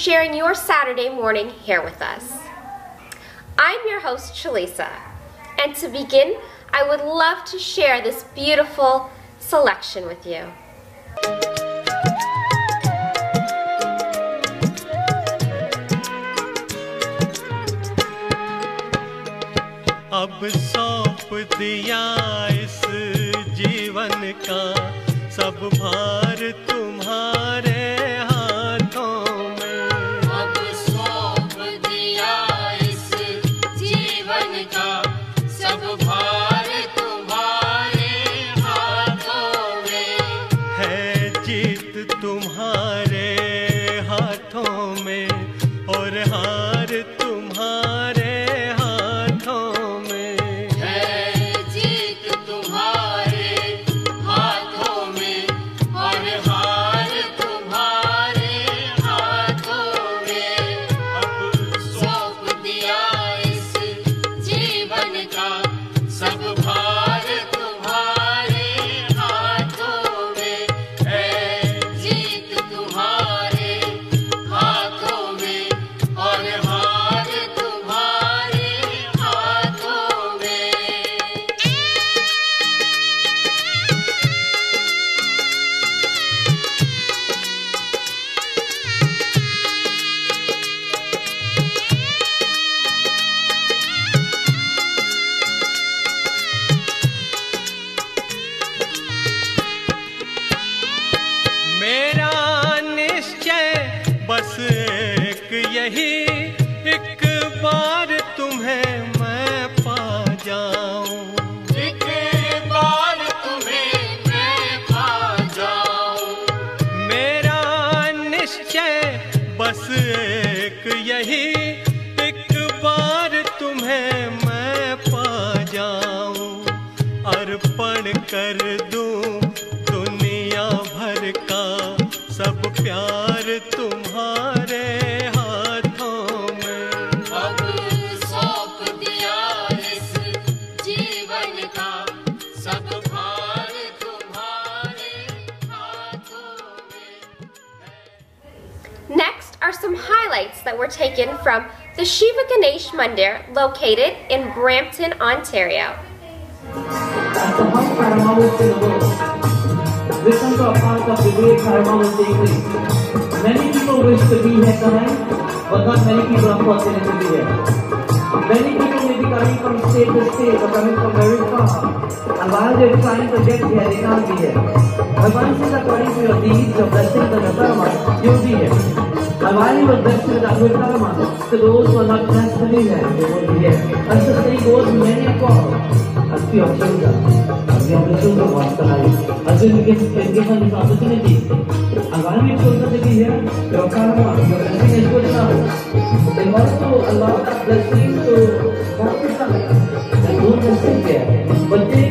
sharing your Saturday morning here with us. I'm your host, Chalisa, and to begin, I would love to share this beautiful selection with you. अब सौंप दिया इस जीवन का सब भार तुम्हारे एक बार तुम्हें मैं पा जाऊँ that were taken from the Shiva Ganesh Mandir located in Brampton, Ontario. Listen to a part of the great Paramount English. Many people wish to be here tonight, but not many people are fortunate to be here. Many people may be coming from state to state or coming from very far, and while they're trying to get here, they can't be here. But once it's according to your deeds, your blessings and your karma, you'll be here. To be here, they won't be here. And the same goes to many of all, as to your children. And we have the children once tonight. As we give, can give them this opportunity. And while we chosen to be here, your karma, your blessing is good enough. Then also allow that blessing to multiply. And don't just sit there, but take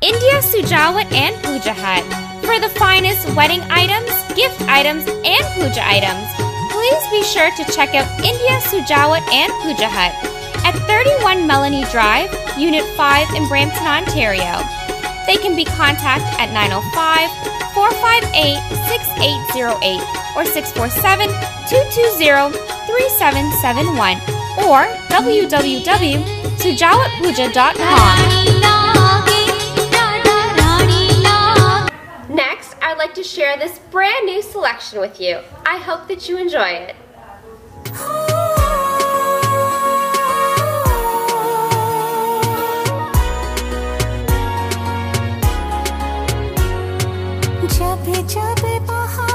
India Sujawat and Puja Hut. For the finest wedding items, gift items, and puja items, please be sure to check out India Sujawat and Puja Hut at 31 Melanie Drive, Unit 5 in Brampton, Ontario. They can be contacted at 905 458 6808 or 647 220 3771 or www.sujawatpuja.com. Next, I'd like to share this brand new selection with you. I hope that you enjoy it. 你这杯不好。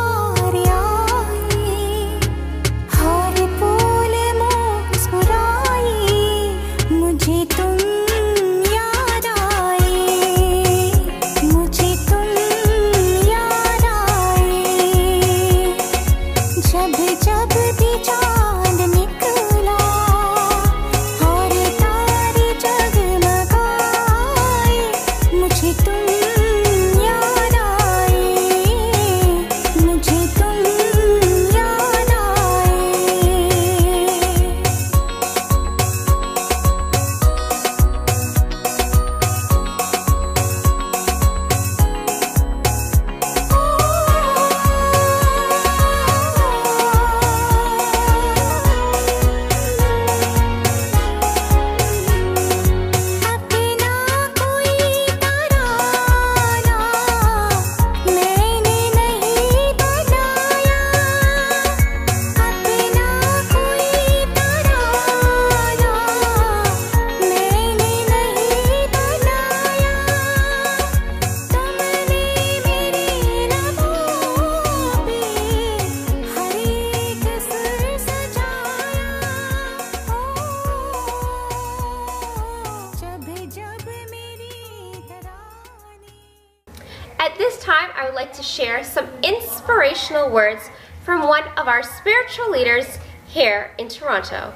words from one of our spiritual leaders here in Toronto.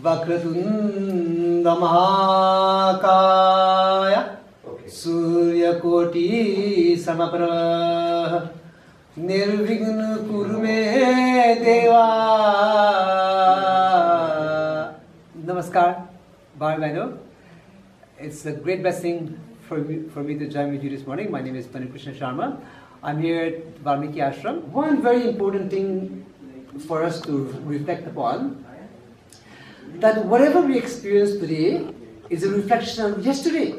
Vakrtunda Mahakaya Surya Koti Kurume Deva Namaskar, Bhai It's a great blessing for me, for me to join with you this morning. My name is Panikrishna Sharma. I'm here at Valmiki Ashram. One very important thing for us to reflect upon that whatever we experience today is a reflection of yesterday.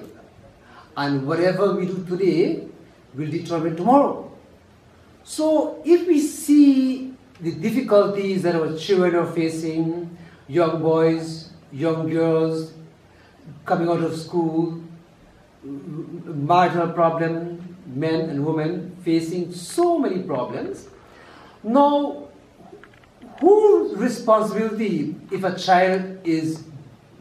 And whatever we do today will determine tomorrow. So if we see the difficulties that our children are facing, young boys, young girls, coming out of school, marital problem, men and women facing so many problems. Now, whose responsibility if a child is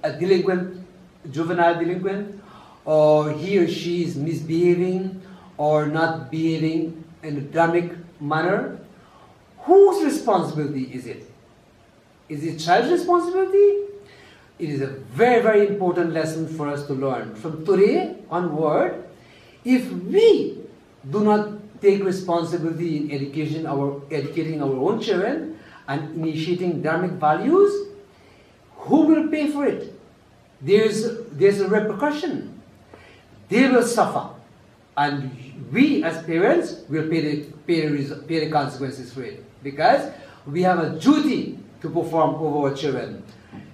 a delinquent, juvenile delinquent, or he or she is misbehaving or not behaving in a dynamic manner? Whose responsibility is it? Is it child's responsibility? It is a very, very important lesson for us to learn. From today onward, if we do not take responsibility in education, our educating our own children and initiating dharmic values, who will pay for it? There's there's a repercussion. They will suffer, and we as parents will pay the pay the, pay the consequences for it because we have a duty to perform over our children.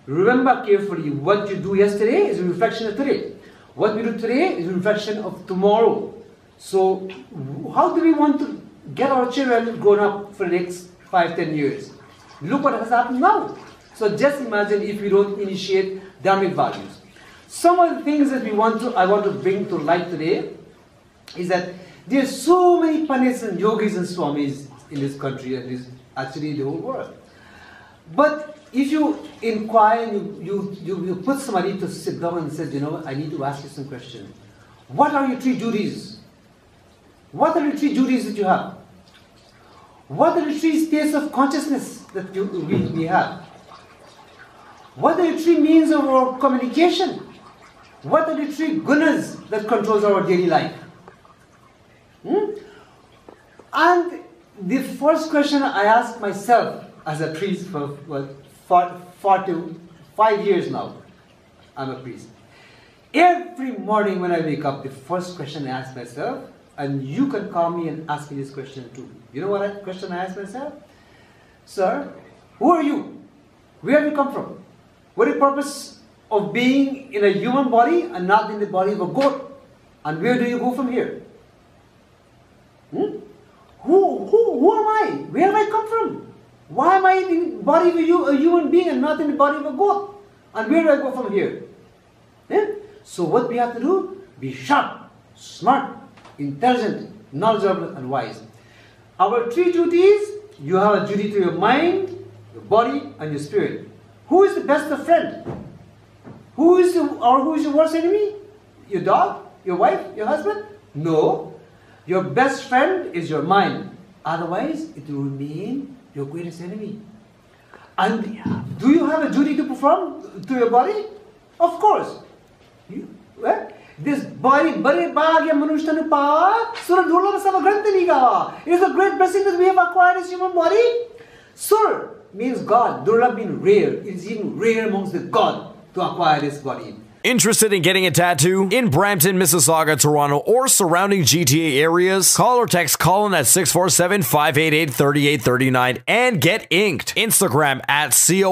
Remember carefully what you do yesterday is a reflection of today. What we do today is a reflection of tomorrow. So, how do we want to get our children grown up for the next five, ten years? Look what has happened now. So, just imagine if we don't initiate dharmic values. Some of the things that we want to, I want to bring to light today is that there are so many pandits and yogis and swamis in this country and this, actually the whole world. But if you inquire and you, you, you, you put somebody to sit down and says, you know, I need to ask you some questions. What are your three duties? What are the three duties that you have? What are the three states of consciousness that you, we, we have? What are the three means of our communication? What are the three gunas that controls our daily life? Hmm? And the first question I ask myself as a priest for what, for, 45 years now, I'm a priest. Every morning when I wake up, the first question I ask myself, and you can call me and ask me this question too. You know what I, question I ask myself? Sir, who are you? Where have you come from? What is the purpose of being in a human body and not in the body of a goat? And where do you go from here? Hmm? Who, who, who am I? Where have I come from? Why am I in the body of a, hu- a human being and not in the body of a goat? And where do I go from here? Eh? So what we have to do? Be sharp, smart, intelligent, knowledgeable, and wise. Our three duties, you have a duty to your mind, your body, and your spirit. Who is the best of friend? Who is the, or who is your worst enemy? Your dog? Your wife? Your husband? No. Your best friend is your mind. Otherwise, it will remain your greatest enemy. And do you have a duty to perform to your body? Of course. You, well, This body, bare bhagya manushtanupa, sura durlava samagrantanika. It is a great blessing that we have acquired this human body. Sur means God. Durlab means rare. It is even rare amongst the God to acquire this body. Interested in getting a tattoo in Brampton, Mississauga, Toronto, or surrounding GTA areas? Call or text Colin at 647 588 3839 and get inked. Instagram at C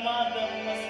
amada,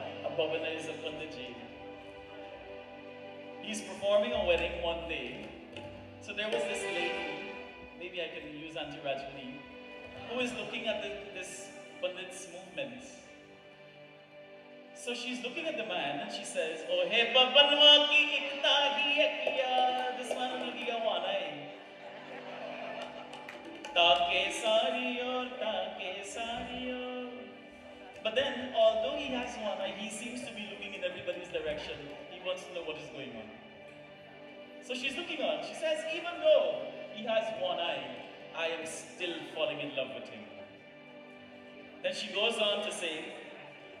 babana is a he's performing a wedding one day so there was this lady maybe I can use Auntie Rajmani who is looking at the, this Pandit's movements. So she's looking at the man and she says, Oh, hey, Babanwa ki ikta hi hai. This man will be a one Take sari eye, he seems to be looking in everybody's direction. He wants to know what is going on. So she's looking on. She says, even though he has one eye, I am still falling in love with him. Then she goes on to say,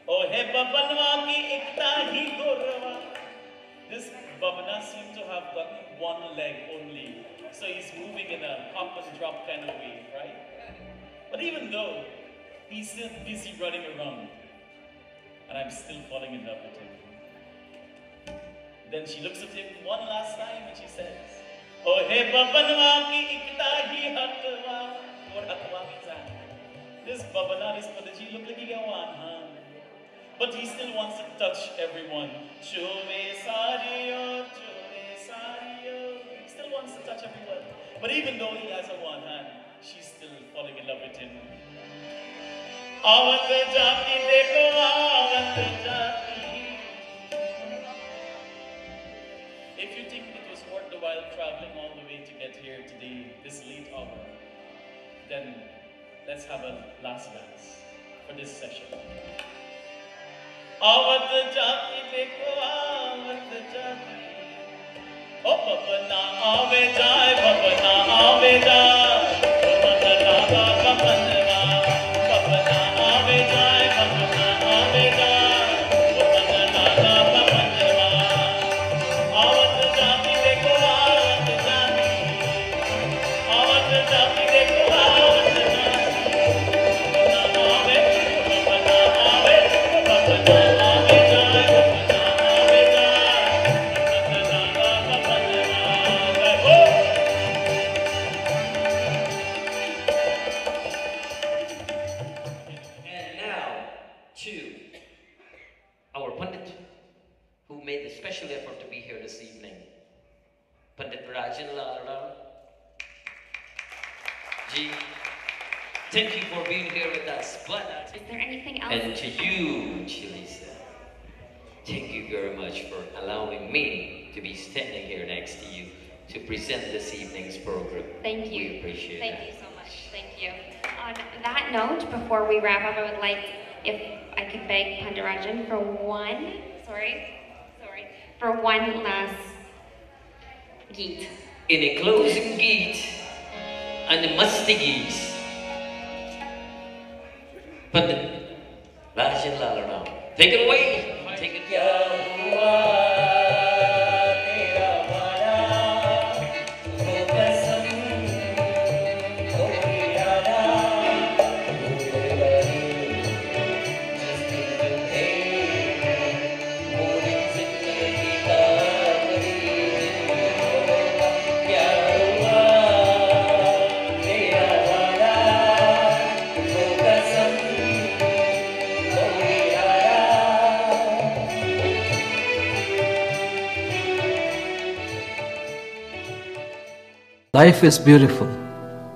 Oh, he ki hi. This babana seems to have got one leg only. So he's moving in a hop and drop kind of way, right? But even though he's still busy running around, and I'm still falling in love with him. Then she looks at him one last time and she says, Oh, he babanwa ki ekta hi hatwa. Hatwa means? This babana, this Padaji, look like he got one hand. But he still wants to touch everyone. Chove sariyo, chove sariyo. He still wants to touch everyone. But even though he has a one hand, she's still falling in love with him. Avat jati dekho, avat jati. If you think it was worth the while traveling all the way to get here today, this late hour, then let's have a last dance for this session. Jati dekho, avat jati. Oh, babana aave jaye, babana aave jaye. I would like, if I could beg Pandit Rajan for one, sorry, sorry, for one last geet. In a closing gate and musty gate. Pandit Rajan. Take it away. Take it Life is beautiful,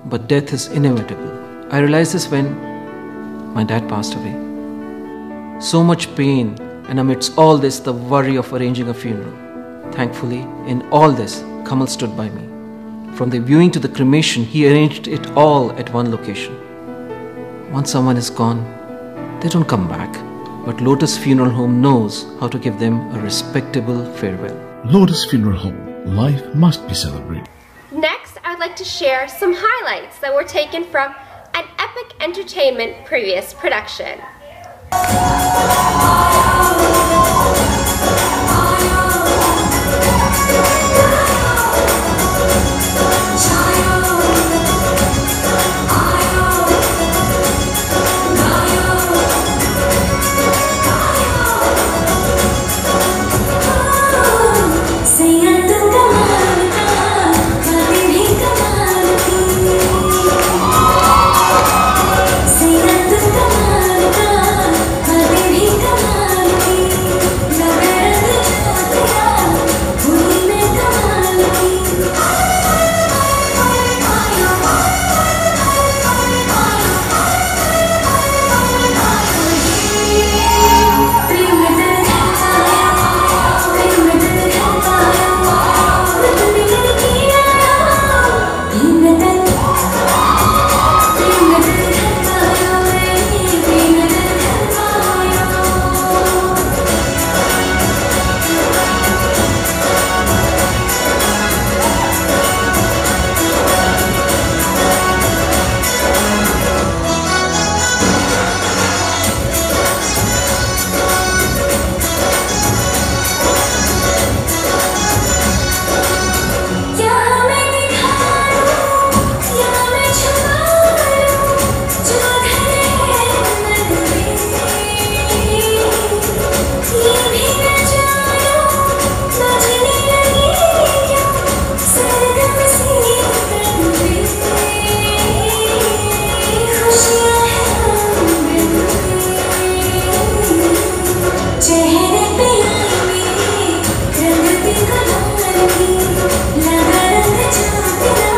but death is inevitable. I realized this when my dad passed away. So much pain, and amidst all this, the worry of arranging a funeral. Thankfully, in all this, Kamal stood by me. From the viewing to the cremation, he arranged it all at one location. Once someone is gone, they don't come back. But Lotus Funeral Home knows how to give them a respectable farewell. Lotus Funeral Home. Life must be celebrated. Like to share some highlights that were taken from an Epic Entertainment previous production. La la la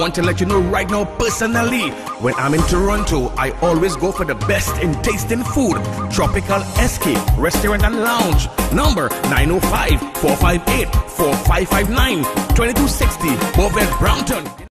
want to let you know right now personally. When I'm in Toronto, I always go for the best in tasting food. Tropical Escape Restaurant and Lounge. Number 905 458 4559 2260 Bovaird Brampton.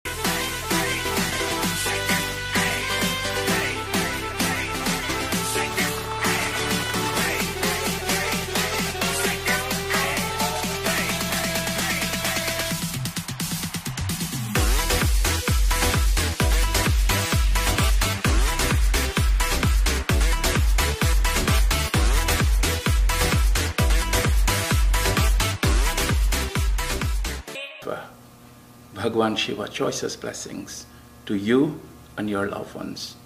Bhagwan Shiva choicest blessings to you and your loved ones.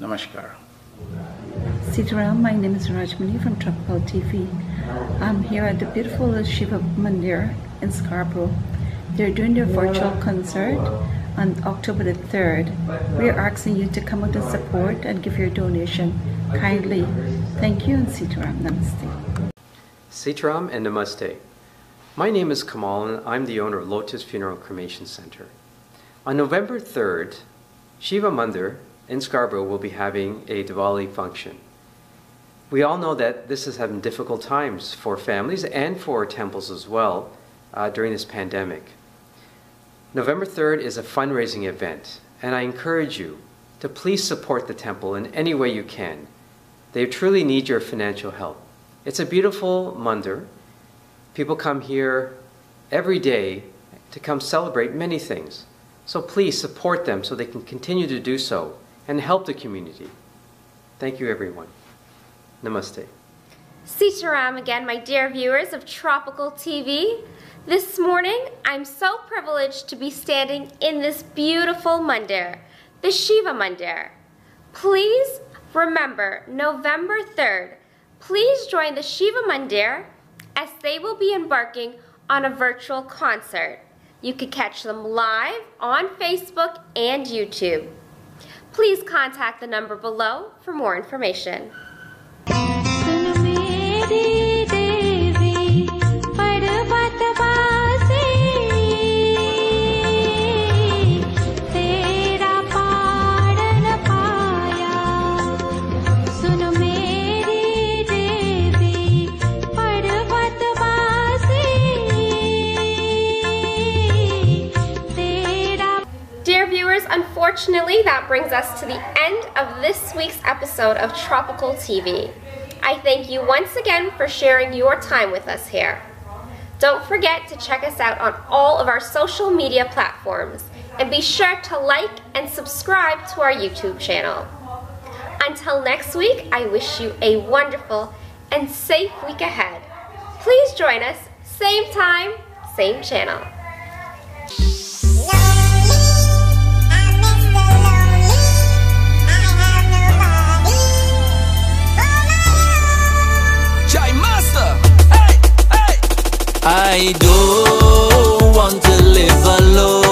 Namaskar. Sitaram, my name is Rajmani from Tropical TV. I'm here at the beautiful Shiva Mandir in Scarborough. They're doing their virtual concert on October the 3rd. We're asking you to come out and support and give your donation kindly. Thank you and Sitaram. Namaste. Sitaram and Namaste. My name is Kamal and I'm the owner of Lotus Funeral Cremation Center. On November 3rd, Shiva Mandir in Scarborough will be having a Diwali function. We all know that this is having difficult times for families and for temples as well uh, during this pandemic. November 3rd is a fundraising event, and I encourage you to please support the temple in any way you can. They truly need your financial help. It's a beautiful mandir. People come here every day to come celebrate many things. So please support them so they can continue to do so and help the community. Thank you, everyone. Namaste. Sitaram again, my dear viewers of Tropical TV. This morning, I'm so privileged to be standing in this beautiful mandir, the Shiva Mandir. Please remember November 3rd. Please join the Shiva Mandir as they will be embarking on a virtual concert. You can catch them live on Facebook and YouTube. Please contact the number below for more information. Unfortunately, that brings us to the end of this week's episode of Tropical TV. I thank you once again for sharing your time with us here. Don't forget to check us out on all of our social media platforms and be sure to like and subscribe to our YouTube channel. Until next week, I wish you a wonderful and safe week ahead. Please join us, same time, same channel. I don't want to live alone.